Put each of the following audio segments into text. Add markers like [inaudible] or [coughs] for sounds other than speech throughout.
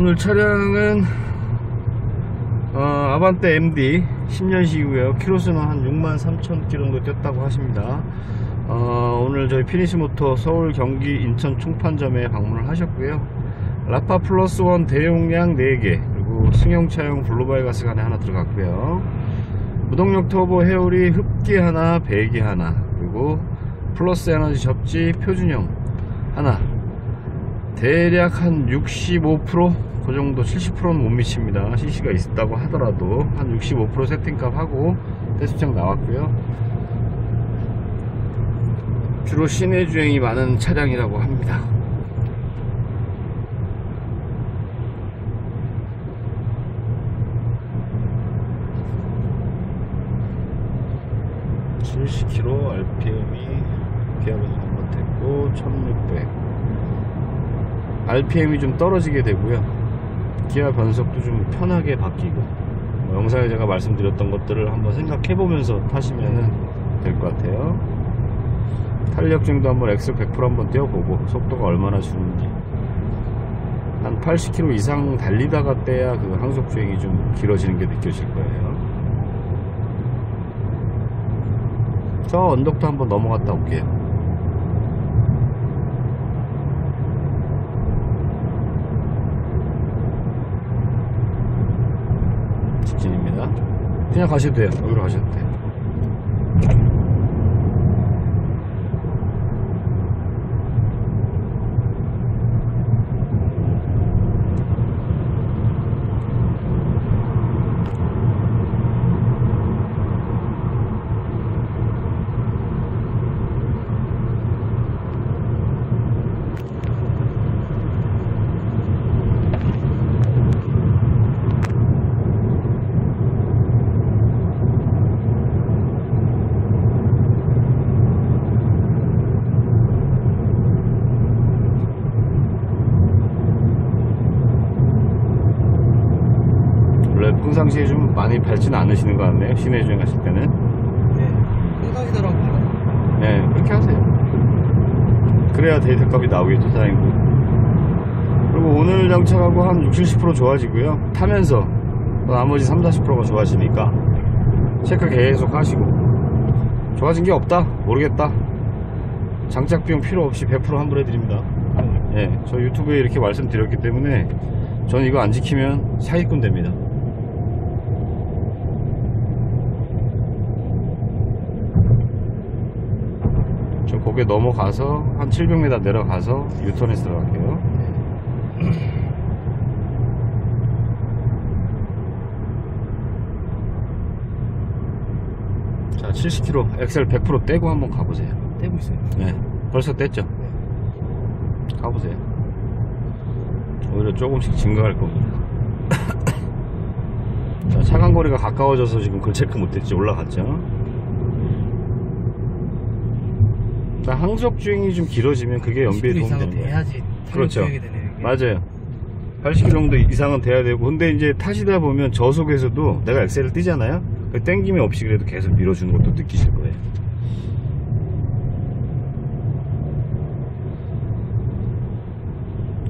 오늘 차량은 어, 아반떼 MD 10년식이고요. 키로수는 한 6만 3천 킬로 정도 뛰었다고 하십니다. 어, 오늘 저희 피니시 모터 서울 경기 인천 총판점에 방문을 하셨고요. 라파 플러스 원 대용량 4개 그리고 승용차용 블루바이 가스관에 하나 들어갔고요. 무동력 터보 헤어리 흡기 하나 배기 하나 그리고 플러스 에너지 접지 표준형 하나. 대략 한 65% 그 정도 70%는 못 미칩니다. CC가 있다고 하더라도 한 65% 세팅값 하고 테스트장 나왔고요. 주로 시내 주행이 많은 차량이라고 합니다. (70km) RPM이 기아변속 한번 됐고 (1600) RPM이 좀 떨어지게 되고요 기아 변속도 좀 편하게 바뀌고 뭐 영상에 제가 말씀드렸던 것들을 한번 생각해 보면서 타시면 될 것 같아요. 탄력 중도 한번 엑셀 100% 한번 띄워보고 속도가 얼마나 주는지. 한 80km 이상 달리다가 떼야 그 항속 주행이 좀 길어지는 게 느껴질 거예요. 저 언덕도 한번 넘어갔다 올게요 직진입니다. 그냥 가셔도 돼요. 여기로 가셔도 돼요 원래 평상시에 좀 많이 밟지는 않으시는 것 같네요. 시내 주행 하실 때는. 네. 생각이더라고요. 네 그렇게 하세요. 그래야 데이터값이 나오겠죠 사장님도 그리고 오늘 장착하고 한 60, 70% 좋아지고요. 타면서 또 나머지 3, 40%가 좋아지니까 체크 계속 하시고. 좋아진 게 없다. 모르겠다. 장착 비용 필요 없이 100% 환불해 드립니다. 예, 저 유튜브에 이렇게 말씀드렸기 때문에 저는 이거 안 지키면 사기꾼 됩니다 저 고개 넘어가서 한 700m 내려가서 유턴해서 들어갈게요. 자 70km 엑셀 100% 떼고 한번 가보세요. 떼고 있어요. 네. 벌써 뗐죠? 네. 가보세요. 오히려 조금씩 증가할 겁니다. [coughs] 자 차간 거리가 가까워져서 지금 글 체크 못했지. 올라갔죠 자 항속 주행이 좀 길어지면 그게 연비에 10km 도움이 되는 거예요 돼야지 그렇죠. 되네요. 맞아요. 80km 정도 이상은 돼야 되고 근데 이제 타시다 보면 저속에서도 내가 엑셀을 뛰잖아요? 그 땡김이 없이 그래도 계속 밀어주는 것도 느끼실 거예요.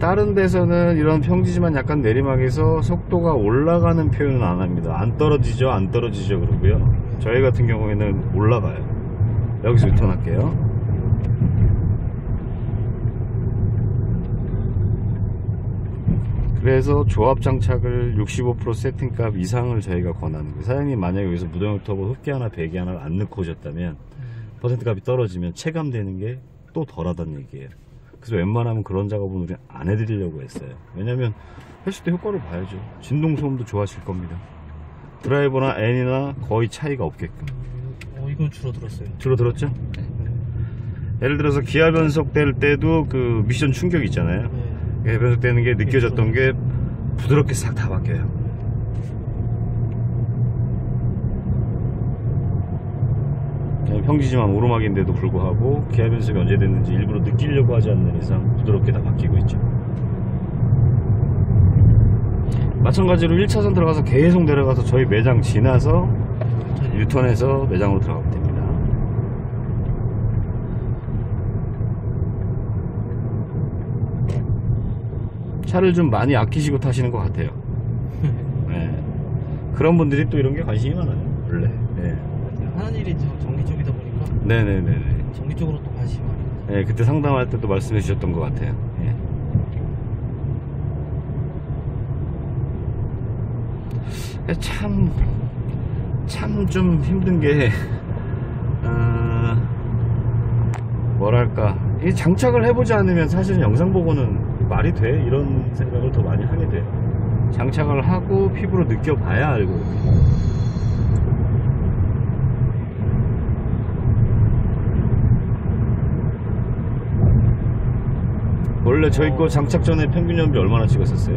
다른 데서는 이런 평지지만 약간 내리막에서 속도가 올라가는 표현은 안 합니다. 안 떨어지죠 안 떨어지죠 그러고요. 저희 같은 경우에는 올라가요. 여기서 유턴할게요 그래서 조합 장착을 65% 세팅값 이상을 저희가 권하는 거예요. 사장님 만약에 여기서 무동력 터보 흡기 하나 배기 하나를 안 넣고 오셨다면 음. 퍼센트 값이 떨어지면 체감되는 게 또 덜하다는 얘기예요. 그래서 웬만하면 그런 작업은 우리 안 해드리려고 했어요. 왜냐면 했을 때 효과를 봐야죠. 진동 소음도 좋아질 겁니다. 드라이버나 N이나 거의 차이가 없게끔. 어, 이건 줄어들었어요. 줄어들었죠? 예를 들어서 기아 변속 될 때도 그 미션 충격 있잖아요. 네. 변속 되는 게 느껴졌던 게 부드럽게 싹 다 바뀌어요. 그냥 평지지만 오르막인데도 불구하고 기아 변속이 언제 됐는지 일부러 느끼려고 하지 않는 이상 부드럽게 다 바뀌고 있죠. 마찬가지로 1차선 들어가서 계속 내려가서 저희 매장 지나서 유턴해서 매장으로 들어가면 됩니다. 차를 좀 많이 아끼시고 타시는 것 같아요. [laughs] 네. 그런 분들이 또 이런 게 관심이 많아요. 원래. 네. 하는 일이 저 전기 쪽이다 보니까 네네네네. 전기 쪽으로 또 관심이 많이 가요. 네, 그때 상담할 때도 말씀해 주셨던 것 같아요. 예. 참, 참 좀 힘든 게, 어, 뭐랄까. 이 장착을 해보지 않으면 사실은 영상 보고는 말이 돼? 이런 생각을 더 많이 하게 돼요. 장착을 하고 피부로 느껴봐야 알고. 원래 저희 거 장착 전에 평균 연비 얼마나 찍었었어요?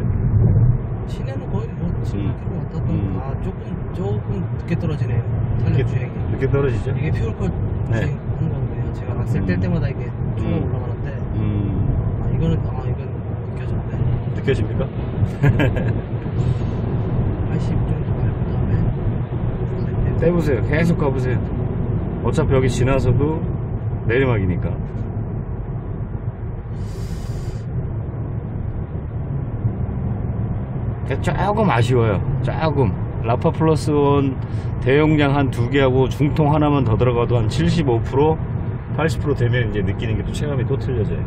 시내는 거의 뭐 음. 7km 왔다 갔다 음. 아 조금 조금 늦게 떨어지네요 늦게, 탄력 주행이 늦게 떨어지죠? 이게 퓨얼컬 네. 주행 하는 건데요 제가 악셀 뗄 음. 때마다 이게 쭉 음. 올라가는데 음, 아 이거는 아 이건 느껴집니까? 80 정도 밟은 다음에 악셀 떼고 떼보세요. 계속 가보세요. 어차피 여기 지나서도 내리막이니까. 조금 아쉬워요. 조금. 라파 플러스 원 대용량 한 두 개하고 중통 하나만 더 들어가도 한 75%, 80% 되면 이제 느끼는 게 또 체감이 또 틀려져요.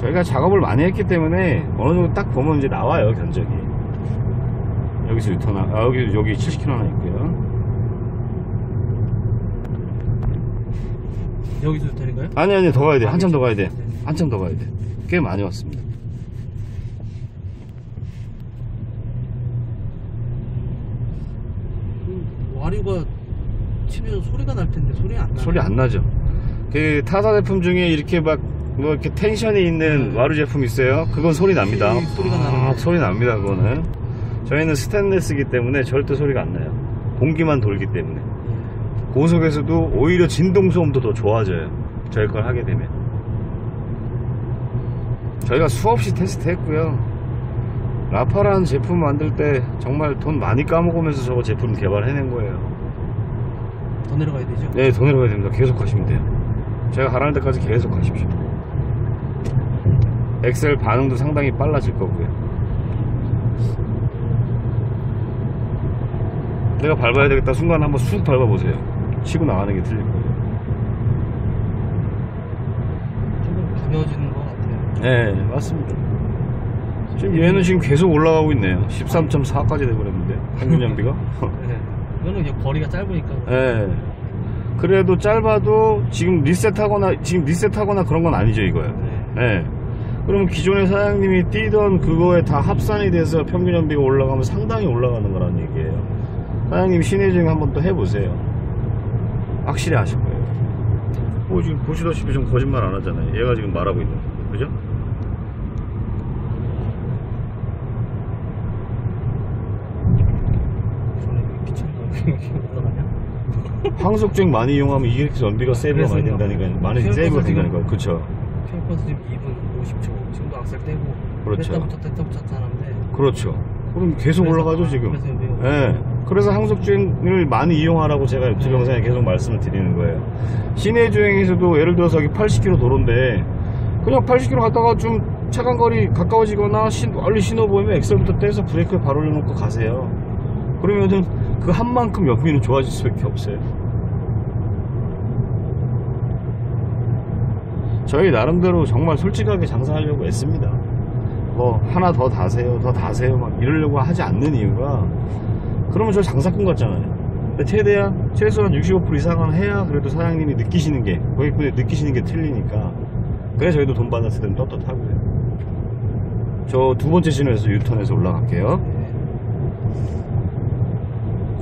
저희가 작업을 많이 했기 때문에 어느 정도 딱 보면 이제 나와요, 견적이. 여기서 유턴, 하- 아, 여기, 여기 70km 하나 있고요. 여기서 유턴인가요? 아니, 아니, 더 가야 돼. 아, 한참 더 가야 돼. 네. 한참 더 가야 돼. 꽤 많이 왔습니다. 그 와류가 치면 소리가 날 텐데 소리가 안 나요 소리 안 나죠? 그 타사 제품 중에 이렇게 막, 뭐 이렇게 텐션이 있는 네. 와류 제품 있어요? 그건 소리 납니다. 이 소리가 나는 아, 거. 소리 납니다, 그거는. 저희는 스테인레스기 때문에 절대 소리가 안 나요. 공기만 돌기 때문에. 고속에서도 오히려 진동 소음도 더 좋아져요. 저희 걸 하게 되면. 저희가 수없이 테스트 했고요. 라파라는 제품 만들 때 정말 돈 많이 까먹으면서 저거 제품 개발해낸 거예요. 더 내려가야 되죠? 네, 더 내려가야 됩니다. 계속 가시면 돼요. 제가 가라는 데까지 계속 가십시오. 엑셀 반응도 상당히 빨라질 거고요. 내가 밟아야 되겠다 순간 한번 쑥 밟아보세요. 치고 나가는 게 틀릴 거예요. 조금 가벼워지는 것 같아요 네, 맞습니다. 지금 얘는 지금 계속 올라가고 있네요. 13.4까지 돼버렸는데, 평균 연비가. [laughs] 네. 이거는 이제 거리가 짧으니까 네. 그래도 짧아도 지금 리셋하거나, 지금 리셋하거나 그런 건 아니죠, 이거요. 네. 네. 그러면 기존의 사장님이 뛰던 그거에 다 합산이 돼서 평균 연비가 올라가면 상당히 올라가는 거라는 얘기예요. 사장님 시내 주행 한번 또 해보세요. 확실히 아실 거예요. 뭐 지금 보시다시피 좀 거짓말 안 하잖아요. 얘가 지금 말하고 있는 거. 그죠? 항속주행 많이 이용하면 이게 연비가 세이브가 많이 그래서 된다니까. 많이 세이브가 버스 지금- 된다니까. 그쵸? 퓨얼버스 지금 2분 50초 지금도 악셀 떼고 그렇죠. 뺐다 붙였다 뺐다 붙였다 하는데 그렇죠. 그럼 계속 올라가죠, 지금. 그래서 예. 그래서 항속 주행을 많이 이용하라고 제가 유튜브 네. 영상에 계속 말씀을 드리는 거예요. 시내 주행에서도 예를 들어서 여기 80km 도로인데 그냥 80km 갔다가 좀 차간 거리 가까워지거나 신, 멀리 신호 보이면 엑셀부터 떼서 브레이크 바로 올려놓고 가세요. 그러면은 그 한 만큼 연비는 좋아질 수밖에 없어요. 저희 나름대로 정말 솔직하게 장사하려고 애씁니다. 뭐 하나 더 다세요, 더 다세요 막 이러려고 하지 않는 이유가 그러면 저 장사꾼 같잖아요. 최대한 최소한 65% 이상은 해야 그래도 사장님이 느끼시는 게 고객분이 느끼시는 게 틀리니까 그래 저희도 돈 받았을 때는 떳떳하고요. 저 두 번째 신호에서 유턴해서 올라갈게요.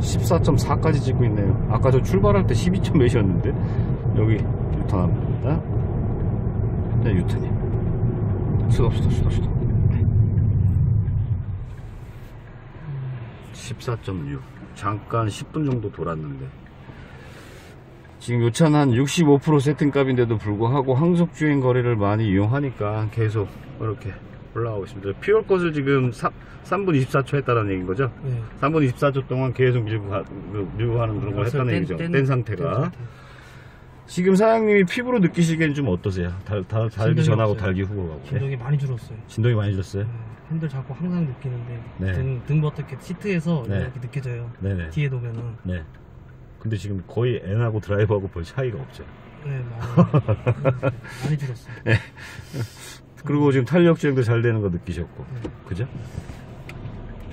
14.4까지 찍고 있네요. 아까 저 출발할 때 12점 몇이었는데 여기 유턴합니다. 네. 수도 수도 수도 수도. 네. 14.6 잠깐 10분 정도 돌았는데 지금 요 차는 한 65% 세팅값인데도 불구하고 항속주행 거리를 많이 이용하니까 계속 이렇게 올라가고 있습니다 피올 것을 지금 3, 분 24초 했다는 얘기인 거죠 네. 3분 24초 동안 계속 밀고, 가, 그 밀고 가는 그런 걸 했다는 뗀- 얘기죠 뗀- 뗀뗀 상태가 상태. 지금 사장님이 피부로 느끼시기엔 좀 어떠세요? 달, 달, 달기 전하고 없어요. 달기 후하고 네? 진동이 많이 줄었어요. 진동이 많이 줄었어요? 네, 핸들 잡고 항상 느끼는데 네. 등, 등 버튼 이렇게 시트에서 네. 이렇게 느껴져요. 네네 뒤에 놓으면은 네 근데 지금 거의 N하고 드라이버하고 별 차이가 없죠 네, 많이, [laughs] 많이 줄었어요. 그리고 지금 탄력 주행도 잘 되는 거 느끼셨고 네. 그죠?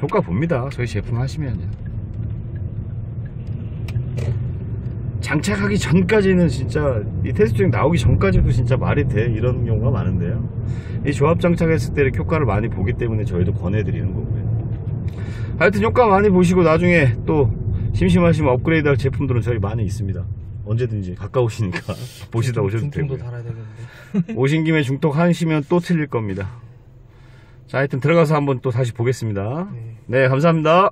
효과 봅니다 저희 제품 하시면요 장착하기 전까지는 진짜 이 테스트 중에 나오기 전까지도 진짜 말이 돼. 이런 경우가 많은데요. 이 조합 장착했을 때 이렇게 효과를 많이 보기 때문에 저희도 권해드리는 거고요. 하여튼 효과 많이 보시고 나중에 또 심심하시면 업그레이드 할 제품들은 저희 많이 있습니다. 언제든지 가까우시니까 [laughs] 보시다 오셔도 되겠는데. [laughs] 오신 김에 중독 하시면 또 틀릴 겁니다. 자 하여튼 들어가서 한번 또 다시 보겠습니다. 네. 네 감사합니다